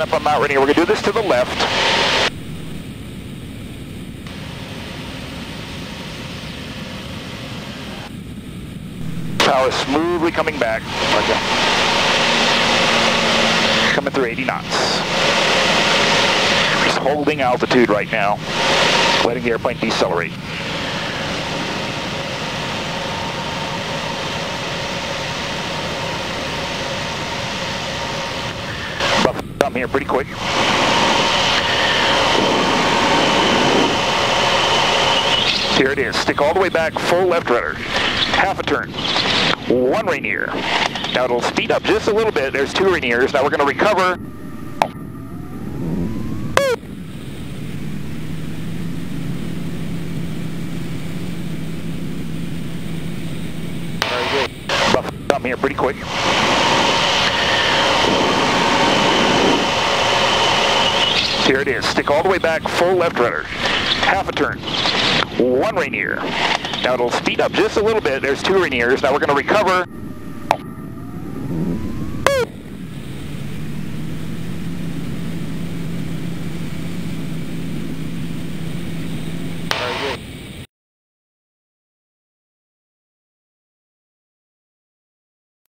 up on Mount Rainier. We're going to do this to the left. Power smoothly coming back. Okay. Coming through 80 knots. Just holding altitude right now, letting the airplane decelerate. Come here pretty quick. Here it is. Stick all the way back, full left rudder. Half a turn. One Rainier. Now it'll speed up just a little bit. There's two Rainiers. Now we're going to recover. Very good. Buff come here pretty quick. Here it is. Stick all the way back, full left rudder. Half a turn. One Rainier. Now it'll speed up just a little bit. There's two Rainiers. Now we're going to recover